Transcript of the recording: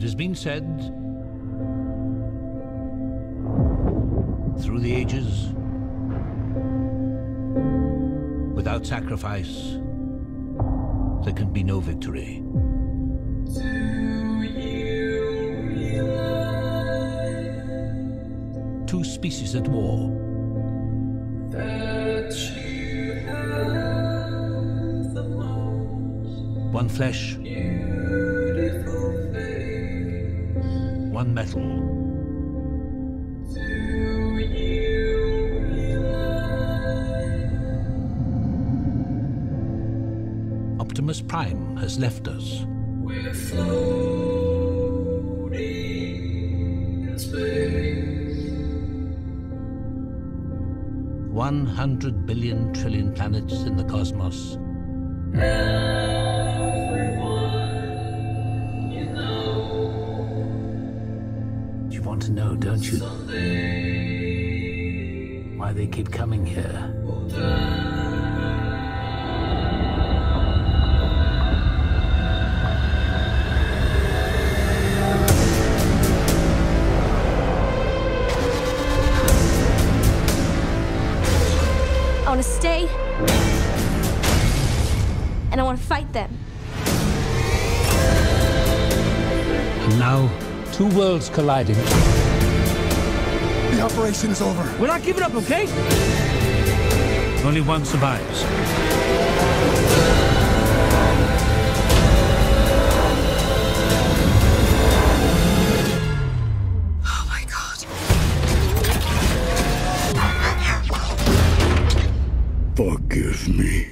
It has been said through the ages, without sacrifice, there can be no victory. Two species at war. That one flesh, one metal. Optimus Prime has left us. We're floating in space. 100 billion trillion planets in the cosmos. Want to know, don't you? Why they keep coming here. I want to stay. And I want to fight them. And now, two worlds colliding. The operation is over. We're not giving up, okay? Only one survives. Oh my god. Forgive me.